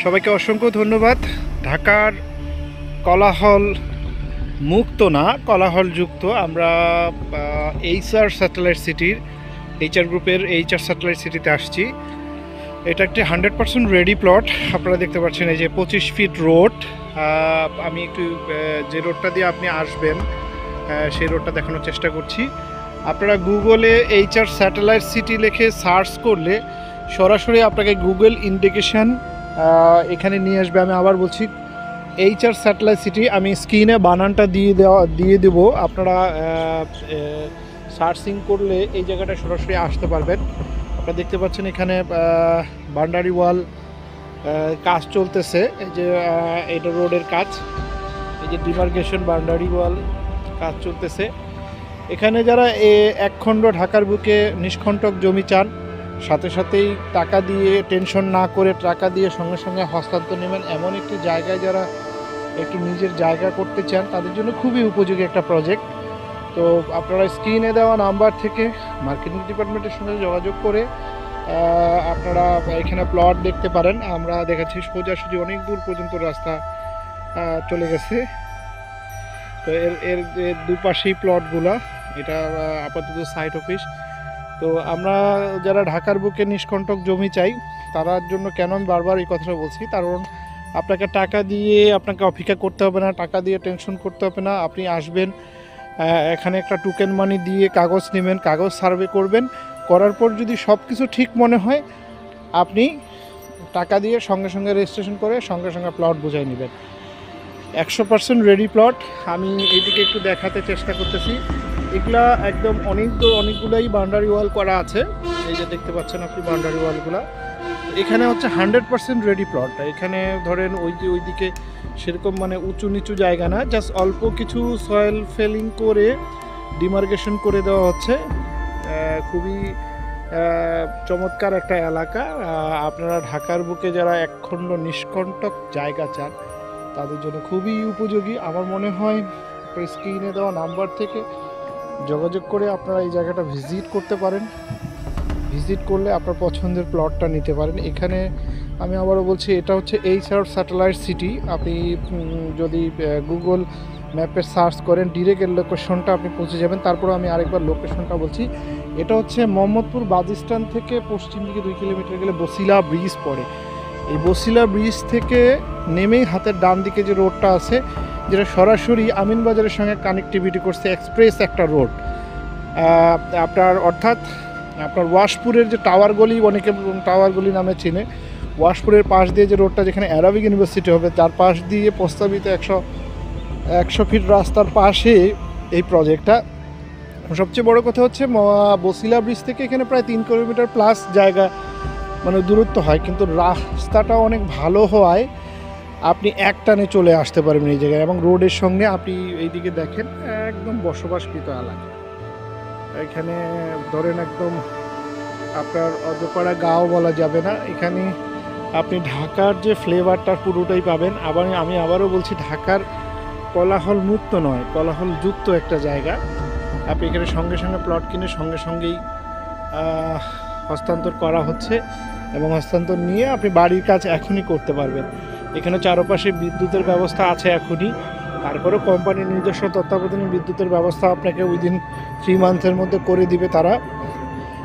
সবাইকে অসংখ্য ধন্যবাদ। ঢাকার কলাহল মুক্ত না, কলাহল যুক্ত। আমরা এইচআর স্যাটেলাইট সিটির এইচআর গ্রুপের এইচআর স্যাটেলাইট সিটিতে আসছি। এটা একটি হান্ড্রেড পার্সেন্ট রেডি প্লট আপনারা দেখতে পাচ্ছেন এই যে পঁচিশ ফিট রোড আমি একটু যে রোডটা দিয়ে আপনি আসবেন সেই রোডটা দেখানোর চেষ্টা করছি। আপনারা গুগলে এইচআর স্যাটেলাইট সিটি লিখে সার্চ করলে সরাসরি আপনাকে গুগল ইন্ডিকেশন এখানে নিয়ে আসবে, আমি আবার বলছি এইচআর স্যাটেলাইট সিটি আমি স্ক্রিনে বানানটা দিয়ে দেওয়া, দিয়ে দেব। আপনারা সার্চিং করলে এই জায়গাটা সরাসরি আসতে পারবেন। আপনারা দেখতে পাচ্ছেন এখানে বান্ডারি ওয়াল কাজ চলতেছে। এই যে এটা রোডের কাজ। এই যে ডিমার্কেশন বাউন্ডারি ওয়াল কাজ চলতেছে। এখানে যারা, এ এক খণ্ড ঢাকার বুকে নিষ্কণ্টক জমি চান সাথে সাথেই টাকা দিয়ে টেনশন না করে টাকা দিয়ে সঙ্গে সঙ্গে হস্তান্তর নেবেন। এমন একটি জায়গায় যারা একটু নিজের জায়গা করতে চান, তাদের জন্য খুবই উপযোগী একটা প্রজেক্ট তো আপনারা স্ক্রিনে দেওয়া নাম্বার থেকে মার্কেটিং ডিপার্টমেন্টের সঙ্গে যোগাযোগ করে আপনারা এখানে প্লট দেখতে পারেন। আমরা দেখাচ্ছি সোজাসুজি অনেক দূর পর্যন্ত রাস্তা চলে গেছে। তো এর এর দুপাশেই প্লটগুলা এটা আপাতত সাইট অফিস তো আমরা যারা ঢাকার বুকে নিষ্কণ্টক জমি চাই তার জন্য কেন আমি বারবার এই কথাটা বলছি? কারণ আপনাকে টাকা দিয়ে আপনাকে অপেক্ষা করতে হবে না, টাকা দিয়ে টেনশন করতে হবে না। আপনি আসবেন এখানে একটা টোকেন মানি দিয়ে কাগজ নেবেন, কাগজ সার্ভে করবেন। করার পর যদি সব কিছু ঠিক মনে হয়, আপনি টাকা দিয়ে সঙ্গে সঙ্গে রেজিস্ট্রেশন করে সঙ্গে সঙ্গে প্লট বুঝাই নেবেন। একশো পার্সেন্ট রেডি প্লট আমি এইদিকে একটু দেখাতে চেষ্টা করতেছি। এগুলা একদম অনেক অনেকগুলাই বাউন্ডারি ওয়াল করা আছে। এই যে দেখতে পাচ্ছেন আপনি বাউন্ডারি ওয়ালগুলা এখানে হচ্ছে হান্ড্রেড পার্সেন্ট রেডি প্লট এখানে ধরেন ওই ওইদিকে সেরকম মানে উঁচু নিচু জায়গা না জাস্ট অল্প কিছু সয়েল ফেলিং করে ডিমার্কেশন করে দেওয়া হচ্ছে। খুবই চমৎকার একটা এলাকা। আপনারা ঢাকার বুকে যারা একখণ্ড নিষ্কণ্টক জায়গা চান, তাদের জন্য খুবই উপযোগী। আমার মনে হয় স্ক্রিনে দেওয়া নাম্বার থেকে যোগাযোগ করে আপনারা এই জায়গাটা ভিজিট করতে পারেন। ভিজিট করলে আপনার পছন্দের প্লটটা নিতে পারেন। এখানে আমি আবারও বলছি, এটা হচ্ছে এইচ আর স্যাটেলাইট সিটি। আপনি যদি গুগল ম্যাপে সার্চ করেন, ডিরেক্ট এর লোকেশনটা আপনি পৌঁছে যাবেন। তারপর আমি আরেকবার লোকেশনটা বলছি, এটা হচ্ছে মোহাম্মদপুর বাজিস্তান থেকে পশ্চিম দিকে দুই কিলোমিটার গেলে বসিলা ব্রিজ পড়ে। এই বসিলা ব্রিজ থেকে নেমেই হাতের ডান দিকে যে রোডটা আছে যেটা সরাসরি আমিনবাজারের সঙ্গে কানেক্টিভিটি করছে এক্সপ্রেস একটা রোড আপনার অর্থাৎ আপনার ওয়াশপুরের যে টাওয়ার গলি অনেকে টাওয়ার গলি নামে চিনে, ওয়াশপুরের পাশ দিয়ে যে রোডটা যেখানে অ্যারাবিক ইউনিভার্সিটি হবে, তার পাশ দিয়ে প্রস্তাবিত একশো একশো ফিট রাস্তার পাশে এই প্রজেক্টটা সবচেয়ে বড় কথা হচ্ছে বসিলা ব্রিজ থেকে এখানে প্রায় তিন কিলোমিটার প্লাস জায়গা মানে দূরত্ব হয়, কিন্তু রাস্তাটা অনেক ভালো হওয়ায় আপনি এক টানে চলে আসতে পারবেন এই জায়গায় এবং রোডের সঙ্গে আপনি এইদিকে দেখেন, একদম বসবাসকৃত এলাকা। এখানে ধরেন একদম আপনার অজপাড়া গাঁও বলা যাবে না। এখানে আপনি ঢাকার যে ফ্লেভারটা পুরোটাই পাবেন। আবার আমি আবারও বলছি, ঢাকার কলাহল মুক্ত নয়, কলাহল যুক্ত একটা জায়গা। আপনি এখানে সঙ্গে সঙ্গে প্লট কিনে সঙ্গে সঙ্গেই হস্তান্তর করা হচ্ছে এবং হস্তান্তর নিয়ে আপনি বাড়ির কাজ এখনই করতে পারবেন। এখানে চারপাশে বিদ্যুতের ব্যবস্থা আছে এখনই। তারপরেও কোম্পানির নিজস্ব তত্ত্বাবধানে বিদ্যুতের ব্যবস্থা আপনাকে উইদিন থ্রি মান্থের মধ্যে করে দিবে তারা।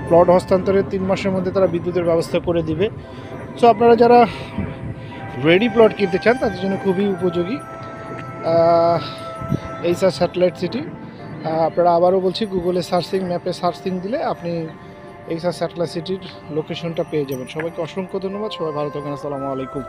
প্লট হস্তান্তরের তিন মাসের মধ্যে তারা বিদ্যুতের ব্যবস্থা করে দিবে। সো আপনারা যারা রেডি প্লট কিনতে চান, তাদের জন্য খুবই উপযোগী। এই স্যার স্যাটেলাইট সিটি আপনারা আবারও বলছি গুগলে সার্চিং ম্যাপে সার্চিং দিলে আপনি এই স্যার স্যাটেলাইট সিটির লোকেশনটা পেয়ে যাবেন। সবাইকে অসংখ্য ধন্যবাদ। সবাই ভালো থাকেন। আসসালামু আলাইকুম।